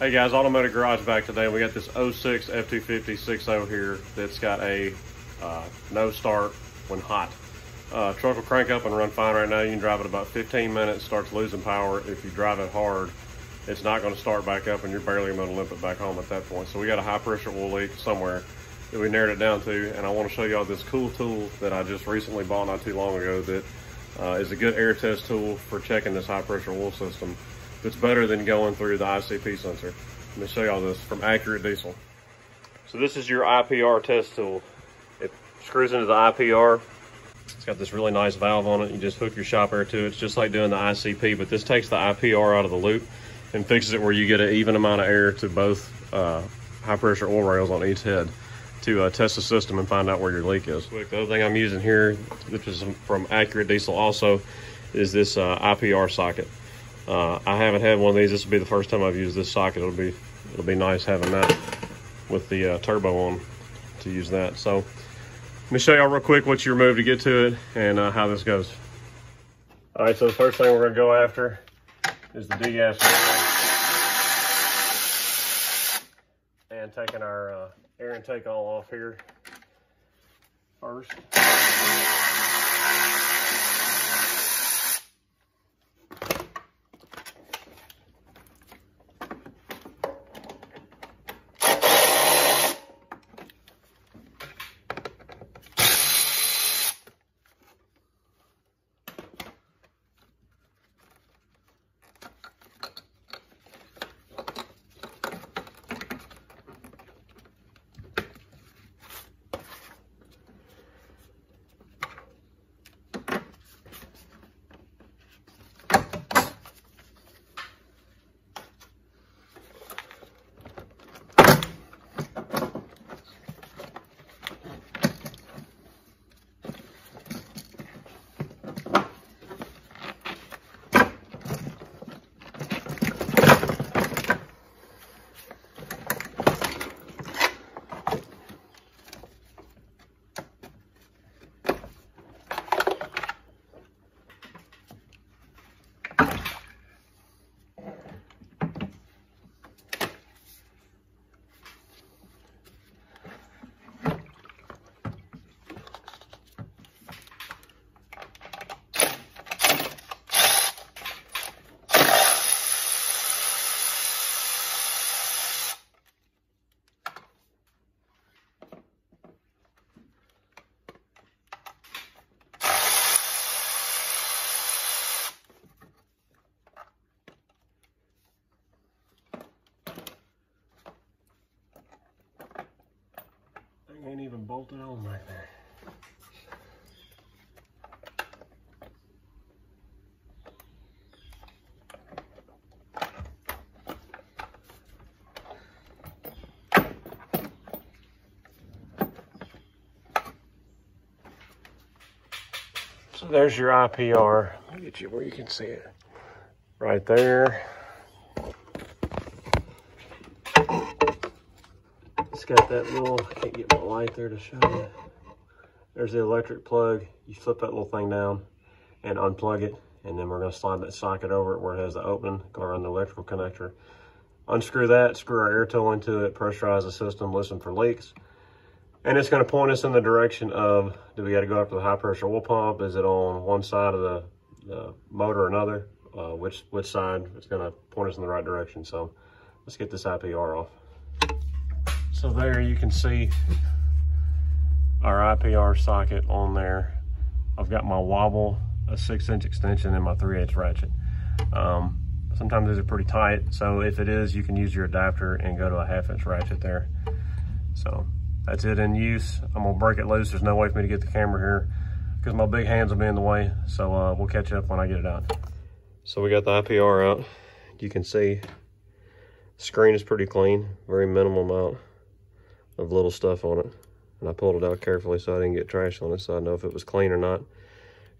Hey guys, Automedic Garage back today. We got this 06 F250 6.0 here that's got a uh, no start when hot. Uh, truck will crank up and run fine right now. You can drive it about 15 minutes, starts losing power. If you drive it hard, it's not going to start back up and you're barely going to limp it back home at that point. So we got a high pressure oil leak somewhere that we narrowed it down to. And I want to show y'all this cool tool that I just recently bought not too long ago that uh, is a good air test tool for checking this high pressure oil system that's better than going through the ICP sensor. Let me show y'all this from Accurate Diesel. So this is your IPR test tool. It screws into the IPR. It's got this really nice valve on it. You just hook your shop air to it. It's just like doing the ICP, but this takes the IPR out of the loop and fixes it where you get an even amount of air to both uh, high pressure oil rails on each head to uh, test the system and find out where your leak is. The other thing I'm using here, which is from Accurate Diesel also, is this uh, IPR socket. Uh, I haven't had one of these. This will be the first time I've used this socket. It'll be it'll be nice having that with the uh, turbo on to use that. So let me show y'all real quick what you remove to get to it and uh, how this goes. All right, so the first thing we're gonna go after is the degas and taking our uh, air intake all off here first. Bolted on right there. So there's your IPR. Let me get you where you can see it. Right there. Got that little, I can't get my light there to show you. There's the electric plug. You flip that little thing down and unplug it. And then we're gonna slide that socket over it where it has the opening, go around the electrical connector. Unscrew that, screw our air tool into it, pressurize the system, listen for leaks. And it's gonna point us in the direction of, do we gotta go after the high pressure oil pump? Is it on one side of the, the motor or another? Uh, which, which side? It's gonna point us in the right direction. So let's get this IPR off. So there you can see our IPR socket on there. I've got my wobble, a six inch extension and my 3 8 ratchet. Um, sometimes these are pretty tight. So if it is, you can use your adapter and go to a half inch ratchet there. So that's it in use. I'm gonna break it loose. There's no way for me to get the camera here because my big hands will be in the way. So uh, we'll catch up when I get it out. So we got the IPR out. You can see screen is pretty clean, very minimal amount of little stuff on it. And I pulled it out carefully so I didn't get trash on it, so I know if it was clean or not.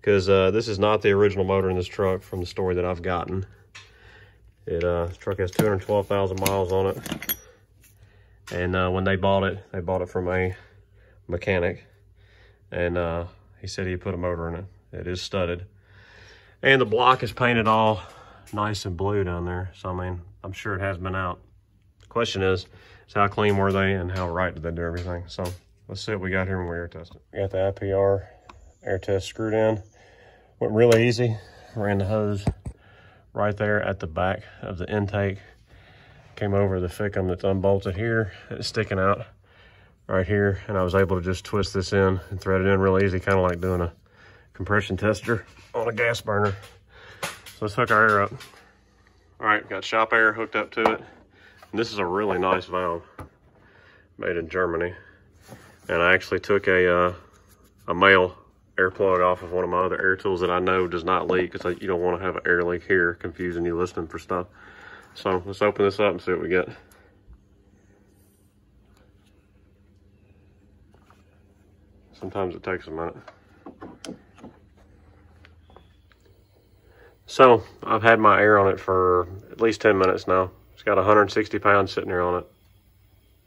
Because uh, this is not the original motor in this truck from the story that I've gotten. It uh, truck has 212,000 miles on it. And uh, when they bought it, they bought it from a mechanic. And uh, he said he put a motor in it. It is studded. And the block is painted all nice and blue down there. So, I mean, I'm sure it has been out The Question is, how clean were they and how right did they do everything? So let's see what we got here when we air test it. We got the IPR air test screwed in. Went really easy. Ran the hose right there at the back of the intake. Came over the fickum that's unbolted here. It's sticking out right here. And I was able to just twist this in and thread it in real easy, kind of like doing a compression tester on a gas burner. So let's hook our air up. All right, got shop air hooked up to it. This is a really nice valve made in Germany. And I actually took a, uh, a male air plug off of one of my other air tools that I know does not leak because you don't want to have an air leak here confusing you listening for stuff. So let's open this up and see what we get. Sometimes it takes a minute. So I've had my air on it for at least 10 minutes now. It's got 160 pounds sitting here on it.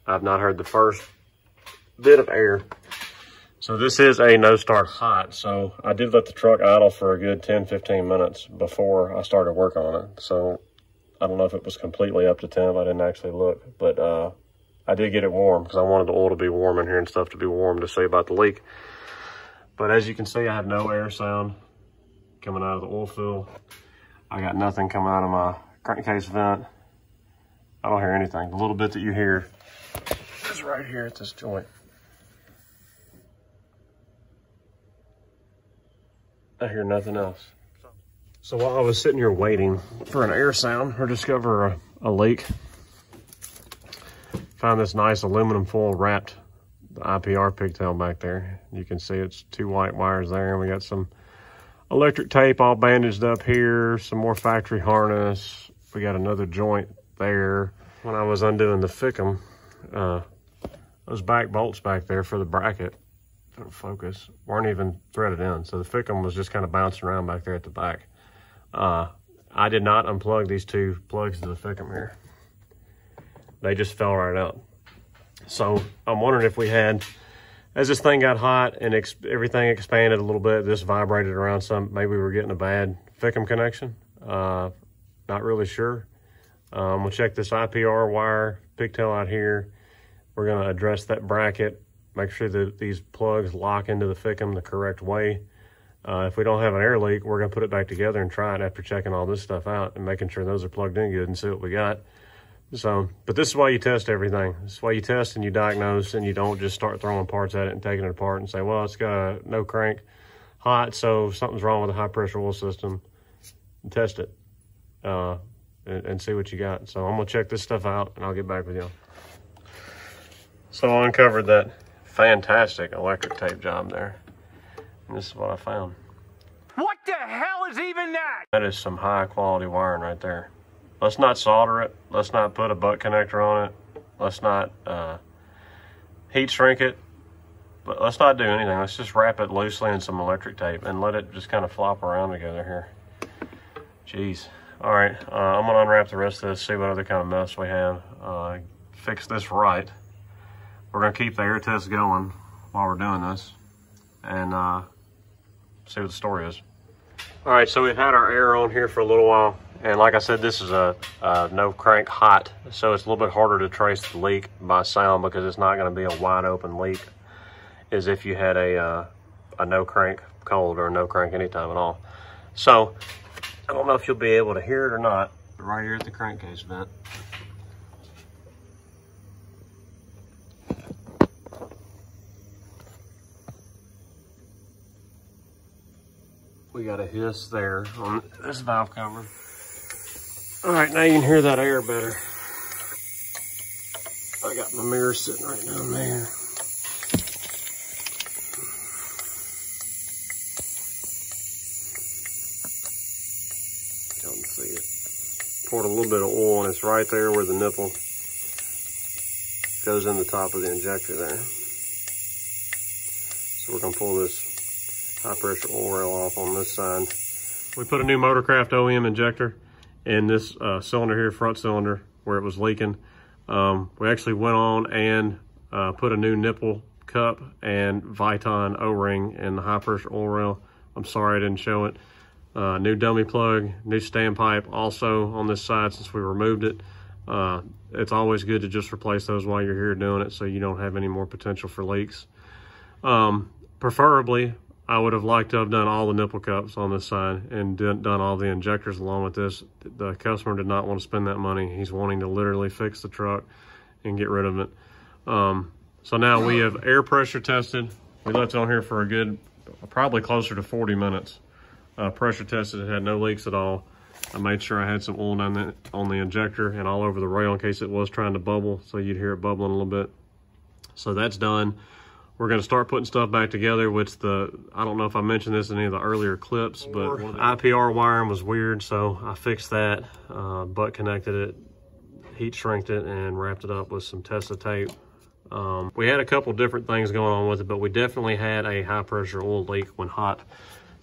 I've not heard the first bit of air. So this is a no start hot. So I did let the truck idle for a good 10, 15 minutes before I started work on it. So I don't know if it was completely up to temp. I didn't actually look, but uh, I did get it warm because I wanted the oil to be warm in here and stuff to be warm to see about the leak. But as you can see, I have no air sound coming out of the oil fill. I got nothing coming out of my crankcase vent. I don't hear anything. The little bit that you hear is right here at this joint. I hear nothing else. So while I was sitting here waiting for an air sound or discover a, a leak, found this nice aluminum foil wrapped IPR pigtail back there. You can see it's two white wires there and we got some electric tape all bandaged up here, some more factory harness. We got another joint there. When I was undoing the fickum, uh, those back bolts back there for the bracket, don't focus, weren't even threaded in. So the fickum was just kind of bouncing around back there at the back. Uh, I did not unplug these two plugs to the fickum here. They just fell right out. So I'm wondering if we had as this thing got hot and ex everything expanded a little bit, this vibrated around some, maybe we were getting a bad Fickum connection. Uh, not really sure. Um, we'll check this IPR wire pigtail out here. We're gonna address that bracket, make sure that these plugs lock into the Fickum the correct way. Uh, if we don't have an air leak, we're gonna put it back together and try it after checking all this stuff out and making sure those are plugged in good and see what we got. So, but this is why you test everything. This is why you test and you diagnose and you don't just start throwing parts at it and taking it apart and say, well, it's got a no crank hot, so something's wrong with the high pressure oil system. And test it uh, and, and, see what you got. So I'm gonna check this stuff out and I'll get back with y'all. So I uncovered that fantastic electric tape job there. And this is what I found. What the hell is even that? That is some high quality wiring right there. Let's not solder it. Let's not put a butt connector on it. Let's not uh, heat shrink it. But let's not do anything. Let's just wrap it loosely in some electric tape and let it just kind of flop around together here. Jeez. All right, uh, I'm gonna unwrap the rest of this, see what other kind of mess we have. Uh, fix this right. We're gonna keep the air test going while we're doing this and uh, see what the story is. All right, so we've had our air on here for a little while. And like I said, this is a, a, no crank hot, so it's a little bit harder to trace the leak by sound because it's not to be a wide open leak as if you had a, uh, a no crank cold or no crank anytime at all. So I don't know if you'll be able to hear it or not, but right here at the crankcase vent. We got a hiss there on this valve cover. All right, now you can hear that air better. I got my mirror sitting right down there. Y'all can see it. Poured a little bit of oil and it's right there where the nipple goes in the top of the injector there. So we're gonna pull this high pressure oil rail off on this side. We put a new Motorcraft OEM injector in this uh, cylinder here, front cylinder, where it was leaking. Um, we actually went on and uh, put a new nipple cup and Viton O-ring in the high pressure oil rail. I'm sorry I didn't show it. Uh, new dummy plug, new standpipe also on this side since we removed it. Uh, it's always good to just replace those while you're here doing it so you don't have any more potential for leaks. Um, preferably, I would have liked to have done all the nipple cups on this side and done all the injectors along with this. The customer did not want to spend that money. He's wanting to literally fix the truck and get rid of it. Um, so now we have air pressure tested. We left it on here for a good, probably closer to 40 minutes. Uh, pressure tested, it had no leaks at all. I made sure I had some oil on the, on the injector and all over the rail in case it was trying to bubble, so you'd hear it bubbling a little bit. So that's done. We're gonna start putting stuff back together, which the, I don't know if I mentioned this in any of the earlier clips, but IPR wiring was weird, so I fixed that, uh, butt connected it, heat shrinked it, and wrapped it up with some Tesa tape. Um, we had a couple different things going on with it, but we definitely had a high pressure oil leak when hot.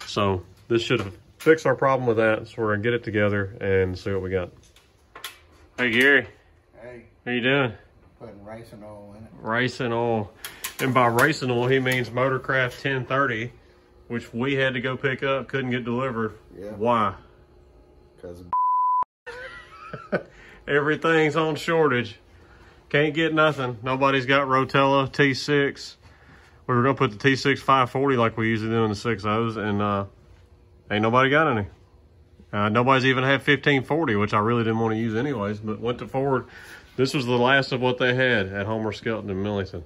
So this should have fixed our problem with that. So we're gonna get it together and see what we got. Hey Gary. Hey. How you doing? Putting racing oil in it. Racing oil. And by racing oil, he means Motorcraft 1030, which we had to go pick up, couldn't get delivered. Yeah. Why? Because Everything's on shortage. Can't get nothing. Nobody's got Rotella T6. We were gonna put the T6 540 like we usually do in the 6.0s, and uh, ain't nobody got any. Uh, nobody's even had 1540, which I really didn't want to use anyways, but went to Ford. This was the last of what they had at Homer Skelton in Millington.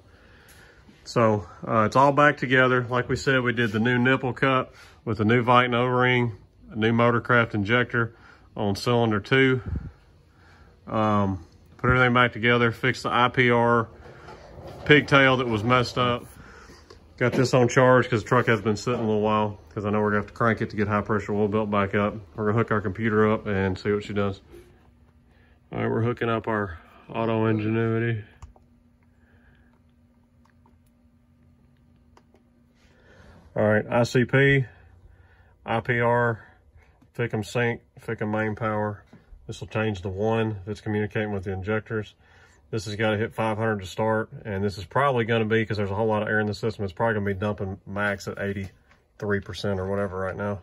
So uh, it's all back together. Like we said, we did the new nipple cup with the new Viton O-ring, a new Motorcraft injector on cylinder two. Um, put everything back together, fixed the IPR pigtail that was messed up. Got this on charge because the truck has been sitting a little while because I know we're gonna have to crank it to get high pressure oil belt back up. We're gonna hook our computer up and see what she does. All right, we're hooking up our AutoEnginuity. All right, ICP, IPR, Fickum sync, Fickum main power. This will change the one that's communicating with the injectors. This has got to hit 500 to start, and this is probably going to be, because there's a whole lot of air in the system, it's probably going to be dumping max at 83% or whatever right now.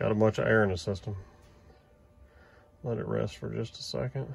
Got a bunch of air in the system. Let it rest for just a second.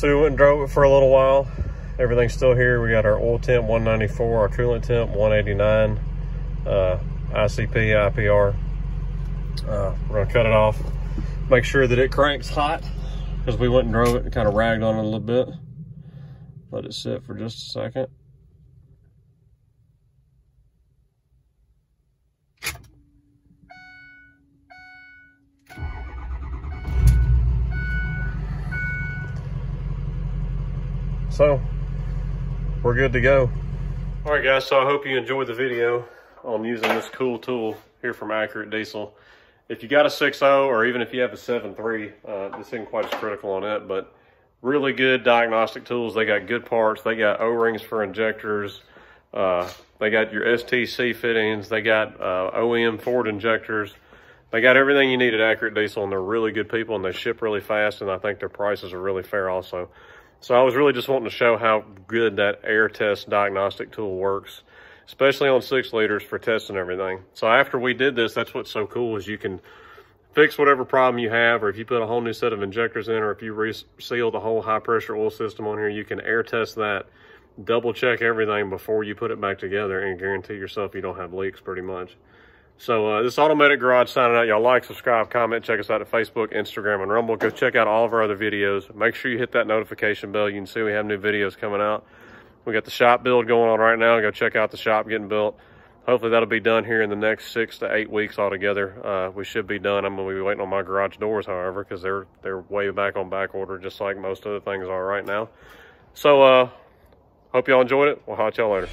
So we went and drove it for a little while. Everything's still here. We got our oil temp 194, our coolant temp 189, uh, ICP, IPR. Uh, we're gonna cut it off. Make sure that it cranks hot because we went and drove it and kind of ragged on it a little bit. Let it sit for just a second. So, we're good to go. All right, guys, so I hope you enjoyed the video on using this cool tool here from Accurate Diesel. If you got a 6.0 or even if you have a 7.3, uh, this isn't quite as critical on it, but really good diagnostic tools. They got good parts. They got O-rings for injectors. Uh, they got your STC fittings. They got uh, OEM Ford injectors. They got everything you need at Accurate Diesel, and they're really good people, and they ship really fast, and I think their prices are really fair also. So I was really just wanting to show how good that air test diagnostic tool works, especially on six liters for testing everything. So after we did this, that's what's so cool is you can fix whatever problem you have, or if you put a whole new set of injectors in, or if you reseal the whole high pressure oil system on here, you can air test that, double check everything before you put it back together and guarantee yourself you don't have leaks pretty much. So uh, this Automedic Garage signing out. Y'all like, subscribe, comment, check us out at Facebook, Instagram, and Rumble. Go check out all of our other videos. Make sure you hit that notification bell. You can see we have new videos coming out. We got the shop build going on right now. Go check out the shop getting built. Hopefully that'll be done here in the next six to eight weeks altogether. Uh, we should be done. I'm gonna be waiting on my garage doors, however, because they're they're way back on back order, just like most other things are right now. So uh, hope y'all enjoyed it. We'll catch y'all later.